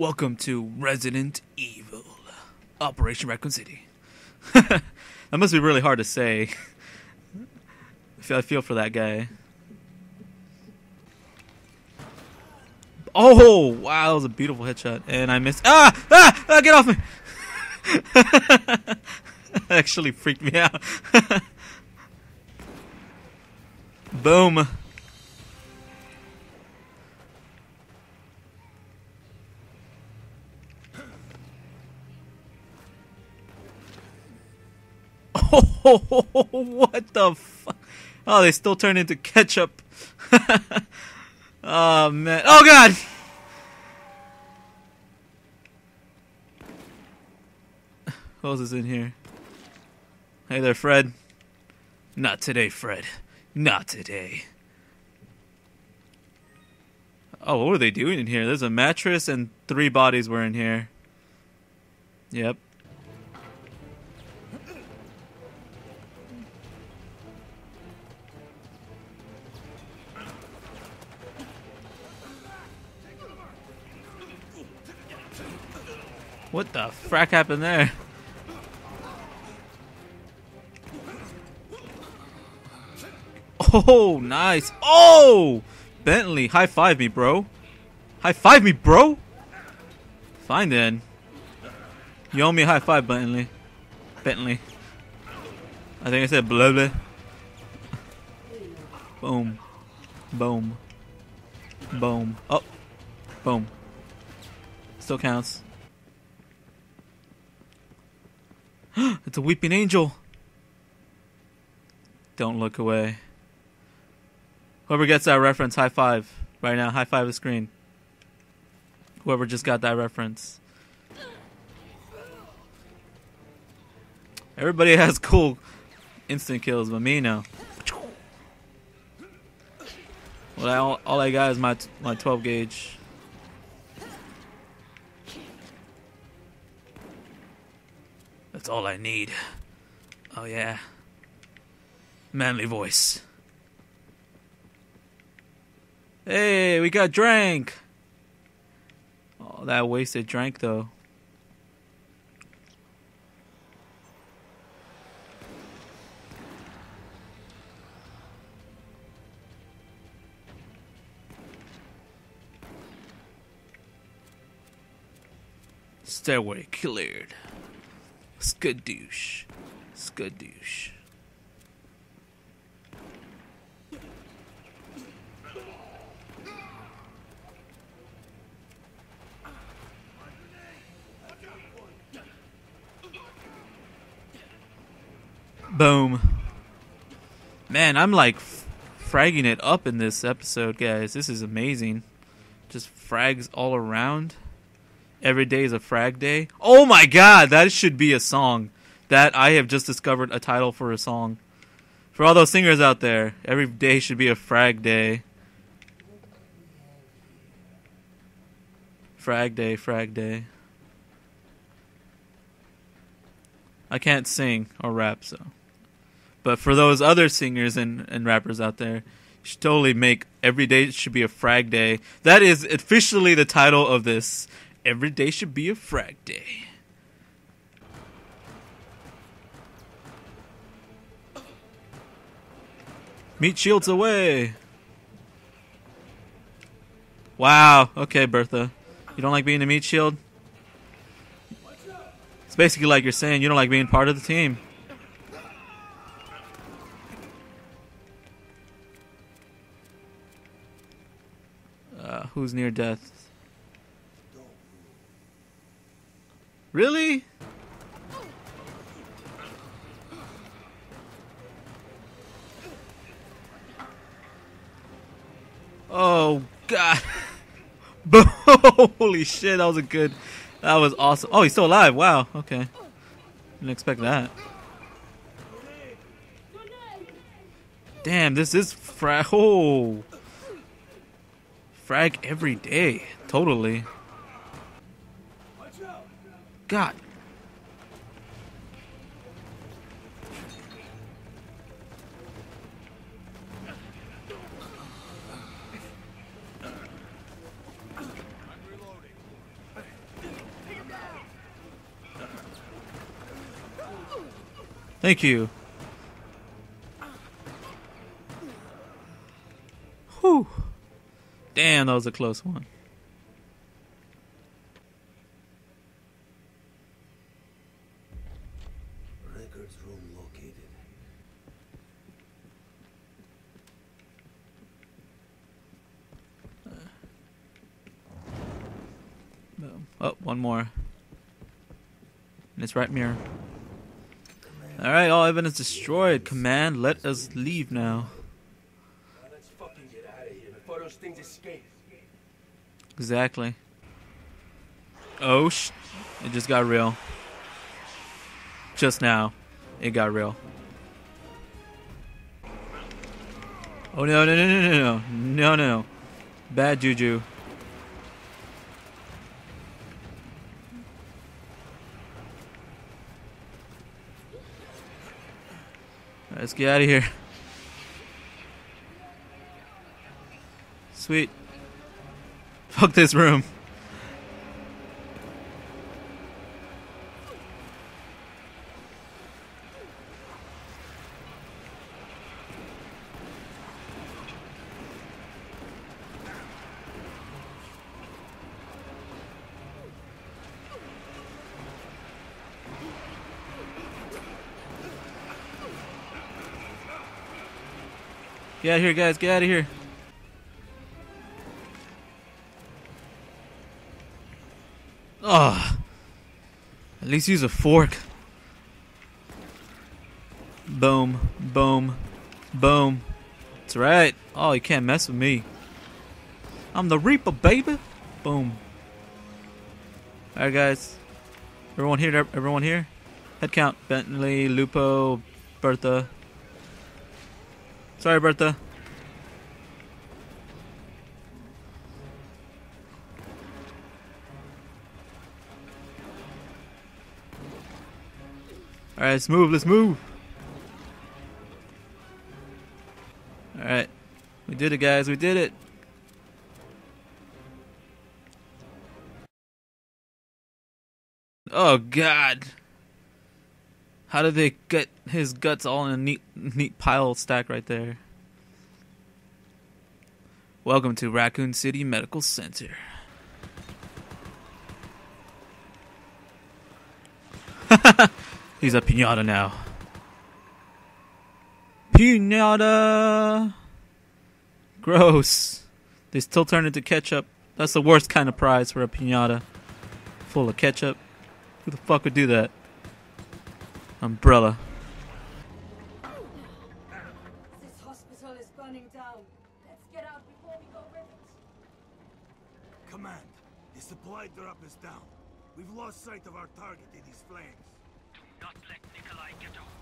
Welcome to Resident Evil, Operation Raccoon City. that must be really hard to say. I feel, I feel for that guy. Oh wow, that was a beautiful headshot, and I missed. Ah, ah, ah get off me! Actually freaked me out. Boom. what the fuck? Oh, they still turn into ketchup. oh, man. Oh, God! Who else is in here? Hey there, Fred. Not today, Fred. Not today. Oh, what were they doing in here? There's a mattress and three bodies were in here. Yep. What the frack happened there? Oh, nice. Oh! Bentley, high five me, bro. High five me, bro! Fine then. You owe me a high five, Bentley. Bentley. I think I said blah blah. Boom. Boom. Boom. Oh. Boom. Still counts. it's a weeping angel. Don't look away. Whoever gets that reference, high five right now. High five the screen. Whoever just got that reference. Everybody has cool instant kills, but me no. Well, all, all I got is my my 12 gauge. That's all I need. Oh yeah. Manly voice. Hey, we got drank. Oh, that wasted drank though. Stairway cleared. Skadoosh. Skadoosh. Boom. Man, I'm like fragging it up in this episode, guys. This is amazing. Just frags all around. Every day is a frag day. Oh my god, that should be a song. That I have just discovered a title for a song. For all those singers out there, every day should be a frag day. Frag day, frag day. I can't sing or rap, so. But for those other singers and, and rappers out there, should totally make every day should be a frag day. That is officially the title of this Every day should be a frag day. Meat shields away. Wow. Okay, Bertha. You don't like being a meat shield? It's basically like you're saying you don't like being part of the team. Uh, who's near death? Really? Oh god. Holy shit, that was a good that was awesome. Oh, he's still alive. Wow. Okay. Didn't expect that. Damn, this is frag. Oh. Frag every day. Totally. God. Thank you. Whew. Damn, that was a close one. Oh, one more. And it's right mirror. Alright, all evidence destroyed. Command, let us leave now. Exactly. Oh, sh. It just got real. Just now, it got real. Oh no, no, no, no, no, no, no, no. Bad juju. Let's get out of here. Sweet. Fuck this room. Get out of here, guys. Get out of here. Ugh. At least use a fork. Boom. Boom. Boom. That's right. Oh, you can't mess with me. I'm the Reaper, baby. Boom. Alright, guys. Everyone here? Everyone here? Head count. Bentley, Lupo, Bertha. Sorry, Bertha. Alright, let's move, let's move. Alright. We did it, guys, we did it. Oh, God. How did they get his guts all in a neat, neat pile stack right there? Welcome to Raccoon City Medical Center. He's a pinata now. Pinata! Gross. They still turn into ketchup. That's the worst kind of prize for a pinata. Full of ketchup. Who the fuck would do that? Umbrella. This hospital is burning down. Let's get out before we go with it. Command, the supply drop is down. We've lost sight of our target in these flames. Do not let Nikolai get away.